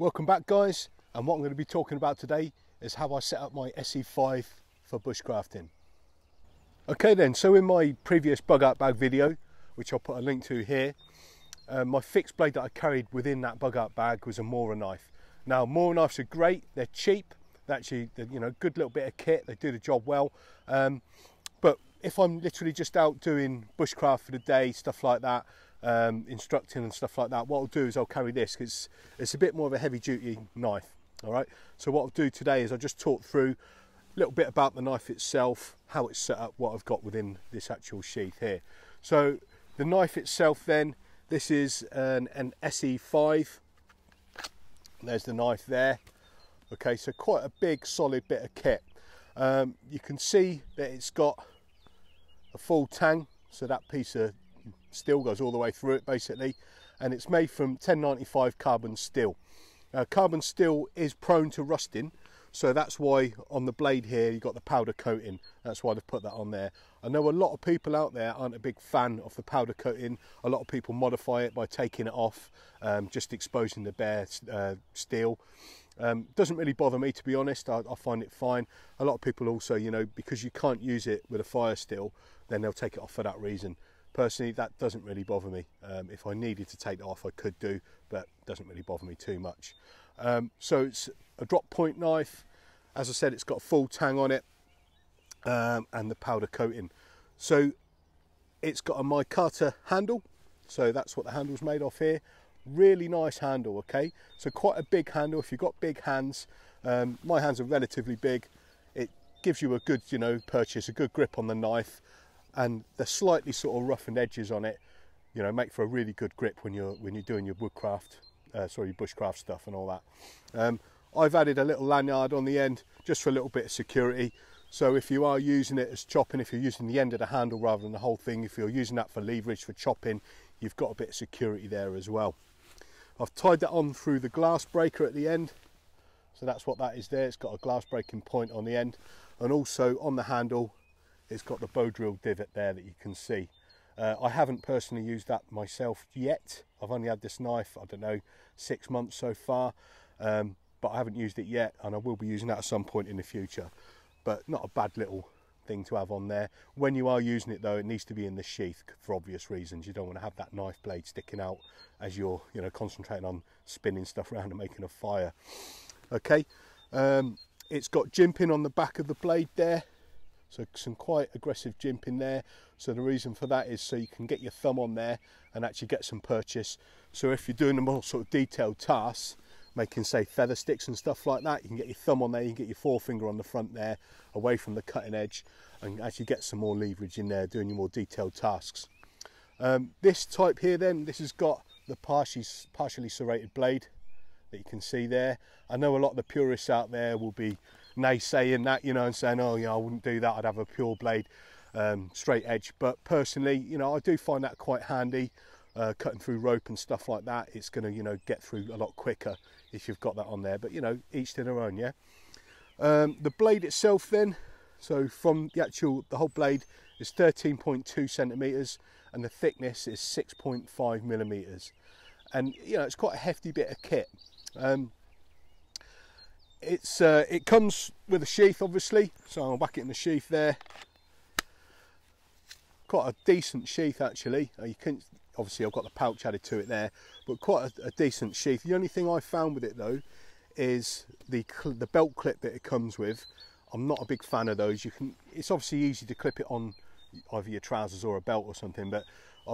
Welcome back guys and what I'm going to be talking about today is how I set up my ESEE 5 for bushcrafting. Okay then, so in my previous bug out bag video, which I'll put a link to here, uh, my fixed blade that I carried within that bug out bag was a Mora knife. Now Mora knives are great, they're cheap, they're actually they're, you know good little bit of kit, they do the job well. Um, but if I'm literally just out doing bushcraft for the day, stuff like that, um, instructing and stuff like that, what I'll do is I'll carry this because it's a bit more of a heavy duty knife. All right. So what I'll do today is I'll just talk through a little bit about the knife itself, how it's set up, what I've got within this actual sheath here. So the knife itself then, this is an, an ESEE 5. There's the knife there. Okay, so quite a big solid bit of kit. Um, you can see that it's got a full tang, so that piece of steel goes all the way through it basically. And it's made from 1095 carbon steel. Uh, carbon steel is prone to rusting so that's why on the blade here you've got the powder coating. That's why they've put that on there. I know a lot of people out there aren't a big fan of the powder coating. A lot of people modify it by taking it off um, just exposing the bare uh, steel. Um, doesn't really bother me to be honest. I, I, find it fine. A lot of people also you know because you can't use it with a fire steel then they'll take it off for that reason personally that doesn't really bother me. Um, if I needed to take that off I could do but doesn't really bother me too much. Um, so it's a drop point knife. As I said it's got a full tang on it um, and the powder coating. So it's got a micarta handle. So that's what the handle's made of here. Really nice handle okay? So quite a big handle. If you've got big hands um, my hands are relatively big. It gives you a good you know purchase a good grip on the knife and the slightly sort of roughened edges on it you know make for a really good grip when you're when you're doing your woodcraft uh, sorry bushcraft stuff and all that. Um, I've added a little lanyard on the end just for a little bit of security. So if you are using it as chopping if you're using the end of the handle rather than the whole thing if you're using that for leverage for chopping you've got a bit of security there as well. I've tied that on through the glass breaker at the end. So that's what that is there. It's got a glass breaking point on the end. And also on the handle it's got the bow drill divot there that you can see. Uh, I haven't personally used that myself yet. I've only had this knife, I don't know, six months so far, um, but I haven't used it yet and I will be using that at some point in the future. But not a bad little thing to have on there. When you are using it though, it needs to be in the sheath for obvious reasons. You don't want to have that knife blade sticking out as you're, you know, concentrating on spinning stuff around and making a fire. Okay, um, it's got jimping on the back of the blade there so some quite aggressive jimping there. So the reason for that is so you can get your thumb on there and actually get some purchase. So if you're doing a more sort of detailed tasks, making say feather sticks and stuff like that, you can get your thumb on there, you can get your forefinger on the front there, away from the cutting edge, and actually get some more leverage in there doing your more detailed tasks. Um, this type here then, this has got the partially, partially serrated blade that you can see there. I know a lot of the purists out there will be naysaying that, you know, and saying, oh, you know, I wouldn't do that. I'd have a pure blade, um, straight edge. But personally, you know, I do find that quite handy. Uh, cutting through rope and stuff like that, it's going to, you know, get through a lot quicker if you've got that on there. But you know, each to their own, yeah. Um, the blade itself, then, so from the actual, the whole blade is 13.2 centimeters, and the thickness is 6.5 millimeters, and you know, it's quite a hefty bit of kit. Um, it's uh, it comes with a sheath obviously. So I'll back it in the sheath there. Quite a decent sheath actually. Uh, you can obviously I've got the pouch added to it there but quite a, a, decent sheath. The only thing I found with it though is the the belt clip that it comes with. I'm not a big fan of those. You can it's obviously easy to clip it on either your trousers or a belt or something but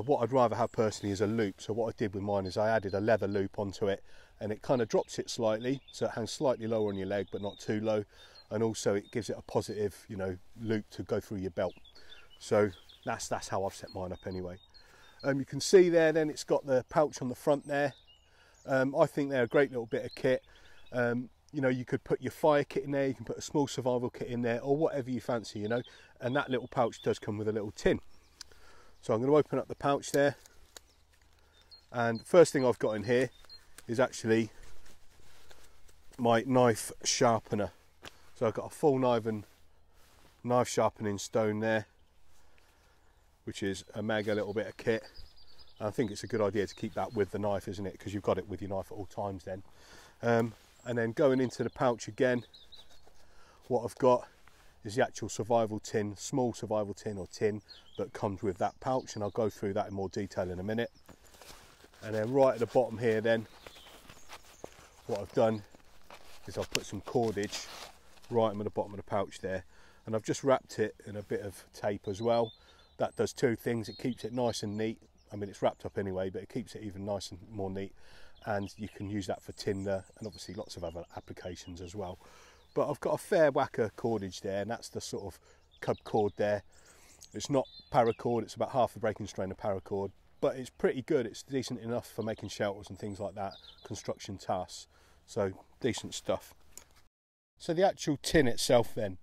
what I'd rather have personally is a loop. So what I did with mine is I added a leather loop onto it and it kind of drops it slightly so it hangs slightly lower on your leg but not too low and also it gives it a positive you know loop to go through your belt. So that's that's how I've set mine up anyway. Um, you can see there then it's got the pouch on the front there. Um, I think they're a great little bit of kit. Um, you know you could put your fire kit in there you can put a small survival kit in there or whatever you fancy you know and that little pouch does come with a little tin. So I'm going to open up the pouch there and first thing I've got in here is actually my knife sharpener. So I've got a full knife and knife sharpening stone there, which is a mega little bit of kit. I think it's a good idea to keep that with the knife, isn't it? Because you've got it with your knife at all times then. Um, and then going into the pouch again, what I've got is the actual survival tin, small survival tin or tin that comes with that pouch, and I'll go through that in more detail in a minute. And then right at the bottom here, then what I've done is I've put some cordage right at the bottom of the pouch there, and I've just wrapped it in a bit of tape as well. That does two things: it keeps it nice and neat. I mean, it's wrapped up anyway, but it keeps it even nice and more neat. And you can use that for tinder and obviously lots of other applications as well. But I've got a fair whack of cordage there, and that's the sort of cub cord there. It's not paracord, it's about half the breaking strain of paracord, but it's pretty good. It's decent enough for making shelters and things like that, construction tasks. So decent stuff. So the actual tin itself then.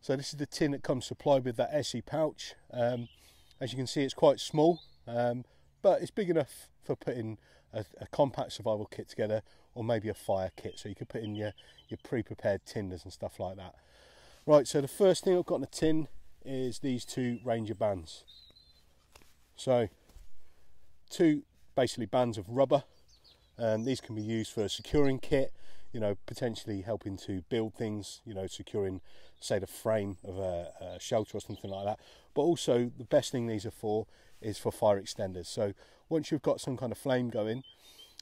So this is the tin that comes supplied with that ESEE pouch. Um, as you can see, it's quite small, um, but it's big enough for putting a, a, compact survival kit together or maybe a fire kit. So you could put in your, your pre-prepared tinders and stuff like that. Right, so the first thing I've got in the tin is these two Ranger bands. So two basically bands of rubber. and these can be used for a securing kit, you know, potentially helping to build things, you know, securing, say, the frame of a, a shelter or something like that. But also, the best thing these are for is for fire extenders. So once you've got some kind of flame going,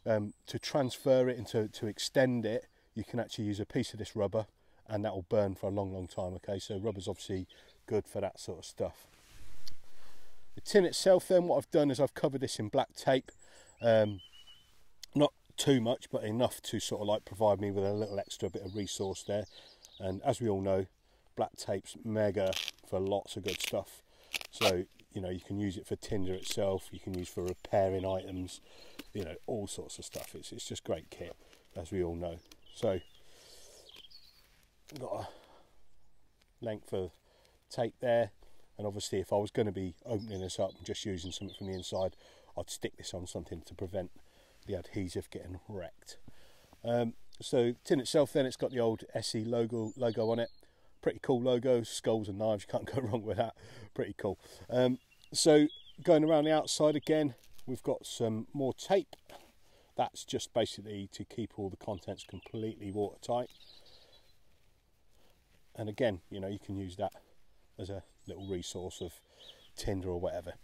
um, to transfer it and to, to extend it, you can actually use a piece of this rubber and that will burn for a long, long time. Okay, so rubber's obviously good for that sort of stuff. The tin itself, then, what I've done is I've covered this in black tape. Um, not too much, but enough to sort of like provide me with a little extra bit of resource there. And as we all know, black tape's mega for lots of good stuff. So, you know, you can use it for tinder itself, you can use for repairing items, you know, all sorts of stuff. It's, it's just great kit, as we all know. So, got a length of tape there, and obviously, if I was going to be opening this up and just using something from the inside, I'd stick this on something to prevent the adhesive getting wrecked. Um, so, tin itself, then it's got the old ESEE logo logo on it. Pretty cool logo, skulls and knives. You can't go wrong with that. Pretty cool. Um, so, going around the outside again, we've got some more tape. That's just basically to keep all the contents completely watertight. And again, you know, you can use that as a little resource of tinder or whatever.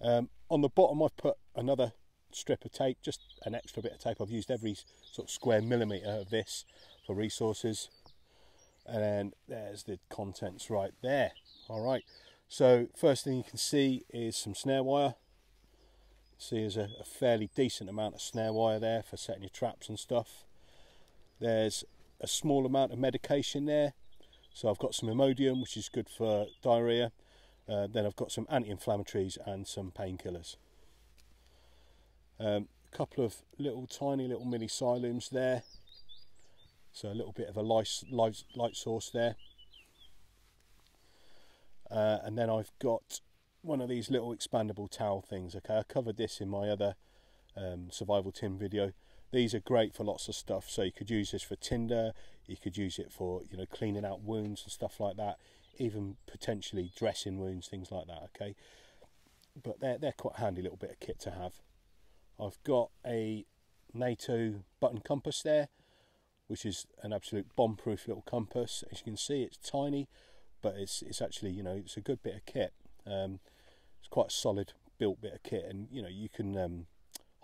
Um, on the bottom, I've put another strip of tape, just an extra bit of tape. I've used every sort of square millimetre of this for resources. And then there's the contents right there. All right. So first thing you can see is some snare wire. See, there's a, a fairly decent amount of snare wire there for setting your traps and stuff. There's a small amount of medication there so I've got some Imodium, which is good for diarrhea. Uh, then I've got some anti-inflammatories and some painkillers. Um, a couple of little tiny little mini Cyalumes there. So a little bit of a light, light, light source there. Uh, and then I've got one of these little expandable towel things. Okay, I covered this in my other um, survival tin video. These are great for lots of stuff. So you could use this for tinder, you could use it for you know cleaning out wounds and stuff like that, even potentially dressing wounds, things like that. Okay, but they're they're quite handy little bit of kit to have. I've got a NATO button compass there, which is an absolute bomb-proof little compass. As you can see, it's tiny, but it's it's actually you know it's a good bit of kit. Um, it's quite a solid built bit of kit, and you know you can um,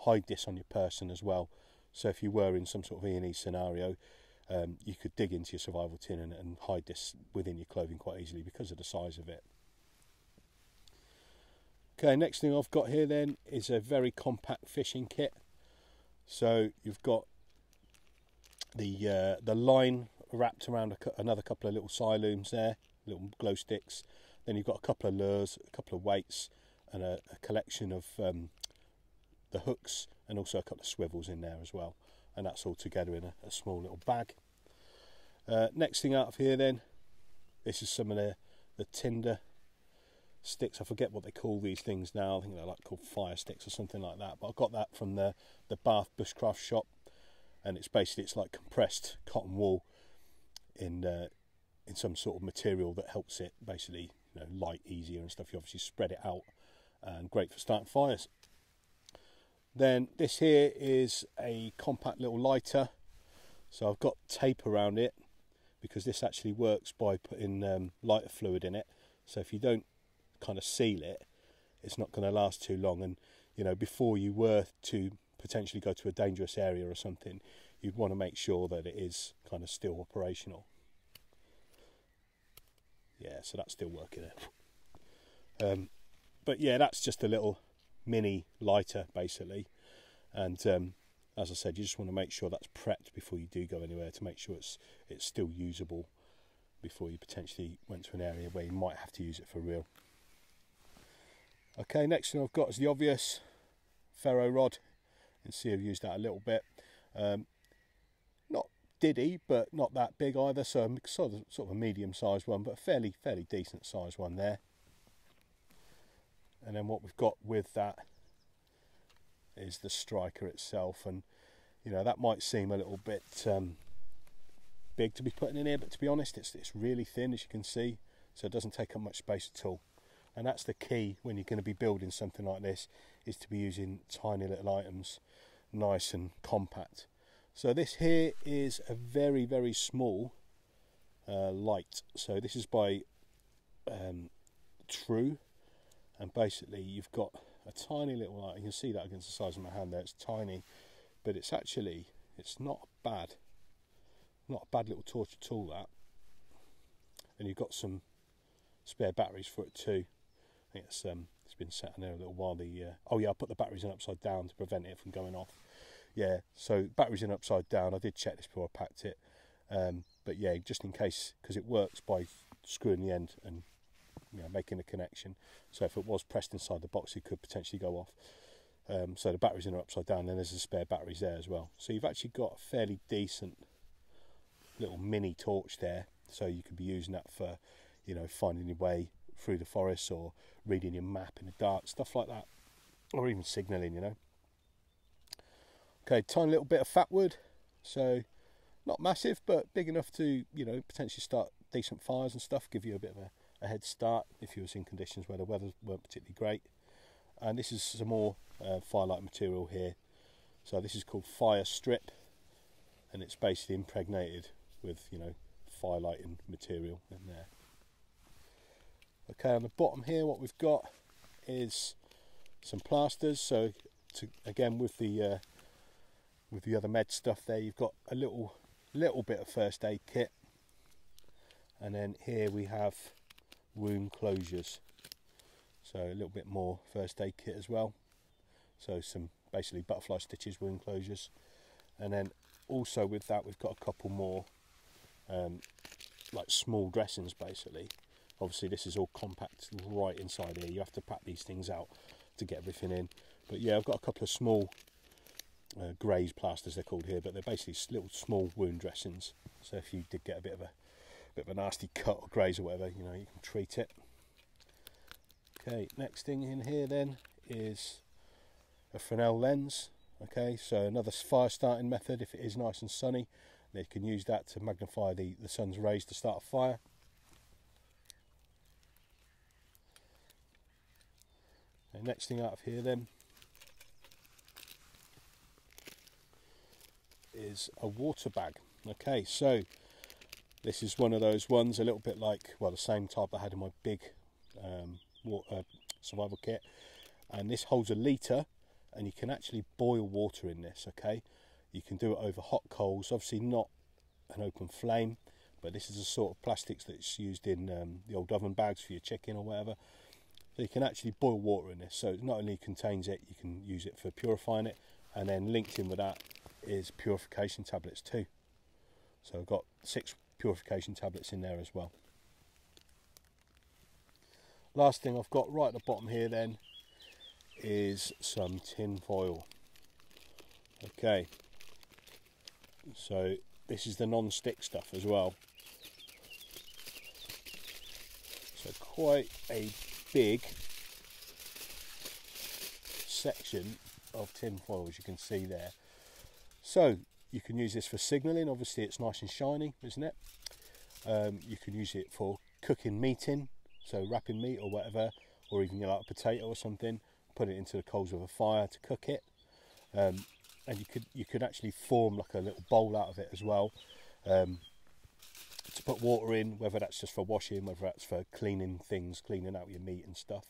hide this on your person as well. So if you were in some sort of E&E scenario, um, you could dig into your survival tin and, and hide this within your clothing quite easily because of the size of it. Okay, next thing I've got here then is a very compact fishing kit. So you've got the uh, the line wrapped around a, another couple of little Cyalumes there, little glow sticks. Then you've got a couple of lures, a couple of weights, and a, a collection of um, the hooks and also a couple of swivels in there as well. And that's all together in a, a small little bag. Uh, next thing out of here then this is some of the the tinder sticks. I forget what they call these things now. I think they're like called fire sticks or something like that. But I got that from the the Bath bushcraft shop. And it's basically it's like compressed cotton wool in uh, in some sort of material that helps it basically you know light easier and stuff. You obviously spread it out and great for starting fires Then this here is a compact little lighter. So I've got tape around it because this actually works by putting um, lighter fluid in it. So if you don't kind of seal it, it's not going to last too long. And you know, before you were to potentially go to a dangerous area or something, you'd want to make sure that it is kind of still operational. Yeah, so that's still working. Um, but yeah, that's just a little mini lighter basically, and um, as I said, you just want to make sure that's prepped before you do go anywhere to make sure it's it's still usable before you potentially went to an area where you might have to use it for real. Okay, next thing I've got is the obvious ferro rod. Can see I've used that a little bit. Um, not diddy, but not that big either. So sort of sort of a medium-sized one, but a fairly fairly decent sized one there. And then what we've got with that is the striker itself, and you know that might seem a little bit um, big to be putting in here, but to be honest, it's it's really thin as you can see, so it doesn't take up much space at all. And that's the key when you're going to be building something like this, is to be using tiny little items, nice and compact. So this here is a very very small uh, light. So this is by um, True, and basically you've got a tiny little light. You can see that against the size of my hand there. It's tiny, but it's actually it's not bad. Not a bad little torch at all. That, and you've got some spare batteries for it too. I think it's um, it's been sat in there a little while. The uh, oh yeah, I put the batteries in upside down to prevent it from going off. Yeah, so batteries in upside down. I did check this before I packed it, um, but yeah, just in case because it works by screwing the end and you know, making a connection. So if it was pressed inside the box, it could potentially go off. Um, so the batteries in are upside down, and there's a spare batteries there as well. So you've actually got a fairly decent little mini torch there. So you could be using that for, you know, finding your way through the forest or reading your map in the dark, stuff like that, or even signalling, you know. Okay, tiny little bit of fat wood, so not massive, but big enough to, you know, potentially start decent fires and stuff, give you a bit of a a head start if you was in conditions where the weather weren't particularly great. And this is some more uh, firelight material here. So this is called fire strip, and it's basically impregnated with you know firelighting material in there. Okay, on the bottom here, what we've got is some plasters. So to, again with the uh, with the other med stuff there, you've got a little little bit of first aid kit, and then here we have wound closures. So a little bit more first aid kit as well. So some basically butterfly stitches, wound closures. And then also with that we've got a couple more um, like small dressings basically. Obviously this is all compact right inside here. You have to pack these things out to get everything in. But yeah, I've got a couple of small uh, graze plasters they're called here, but they're basically little small wound dressings. So if you did get a bit of a bit of a nasty cut or graze or whatever, you know, you can treat it. Okay, next thing in here then is a Fresnel lens. Okay, so another fire starting method if it is nice and sunny. They can use that to magnify the, the sun's rays to start a fire. Next thing out of here then is a water bag. Okay, so this is one of those ones, a little bit like, well, the same type I had in my big um, water, uh, survival kit. And this holds a litre, and you can actually boil water in this, okay? You can do it over hot coals, obviously not an open flame, but this is the sort of plastics that's used in um, the old oven bags for your chicken or whatever. So you can actually boil water in this. So it not only contains it, you can use it for purifying it, and then linked in with that is purification tablets too. So I've got six purification tablets in there as well. Last thing I've got right at the bottom here then is some tin foil. Okay, so this is the non-stick stuff as well. So quite a big section of tin foil as you can see there. So you can use this for signalling, obviously it's nice and shiny, isn't it? Um, you can use it for cooking meat in, so wrapping meat or whatever, or even you know, like a potato or something, put it into the coals of a fire to cook it. um, and you could you could actually form like a little bowl out of it as well um, to put water in, whether that's just for washing, whether that's for cleaning things, cleaning out your meat and stuff,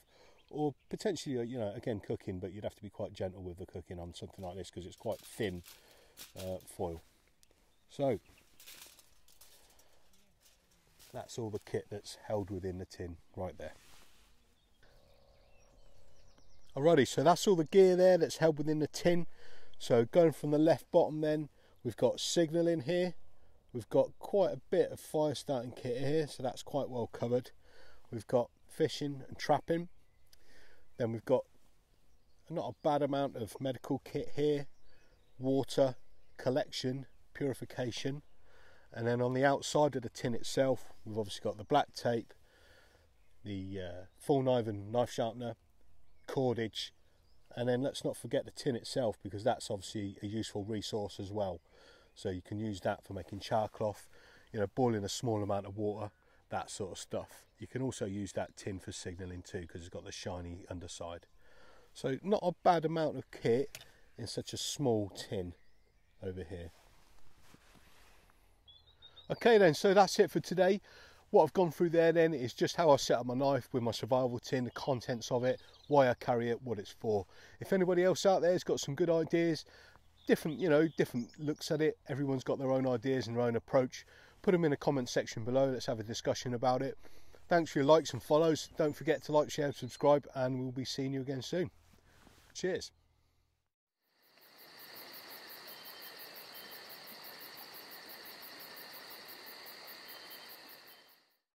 or potentially you know again cooking, but you'd have to be quite gentle with the cooking on something like this because it's quite thin uh, foil. So that's all the kit that's held within the tin right there. Alrighty, so that's all the gear there that's held within the tin. So going from the left bottom then, we've got signalling here. We've got quite a bit of fire starting kit here, so that's quite well covered. We've got fishing and trapping. Then we've got not a bad amount of medical kit here, water, collection, purification. And then on the outside of the tin itself, we've obviously got the black tape, the uh, full knife and knife sharpener, cordage, and then let's not forget the tin itself because that's obviously a useful resource as well. So you can use that for making char cloth, you know, boiling a small amount of water, that sort of stuff. You can also use that tin for signalling too because it's got the shiny underside. So not a bad amount of kit in such a small tin over here. Okay then, so that's it for today. What I've gone through there then is just how I set up my knife with my survival tin, the contents of it, why I carry it, what it's for. If anybody else out there has got some good ideas, different, you know, different looks at it, everyone's got their own ideas and their own approach, put them in the comment section below. Let's have a discussion about it. Thanks for your likes and follows. Don't forget to like, share, and subscribe, and we'll be seeing you again soon. Cheers.